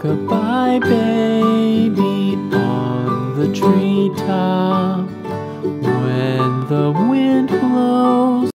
Goodbye, baby on the treetop. When the